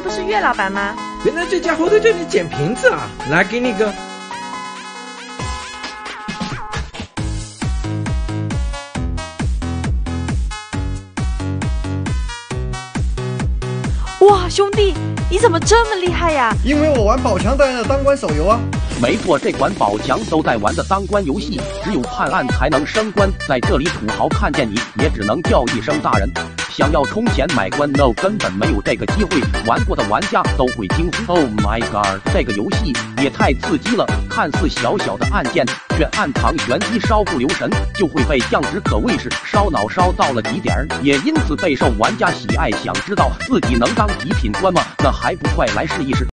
不是岳老板吗？原来这家伙在这里捡瓶子啊！来，给你个。哇，兄弟，你怎么这么厉害呀？因为我玩宝强带的当官手游啊。没错，这款宝强都在玩的当官游戏，只有判案才能升官。在这里，土豪看见你也只能叫一声大人。想要充钱买官，no，根本没有这个机会。玩过的玩家都会惊呼：Oh my god！这个游戏也太刺激了！看似小小的按键，却暗藏玄机，稍不留神就会被降职，可谓是烧脑烧到了极点，也因此备受玩家喜爱。想知道自己能当极品官吗？那还不快来试一试！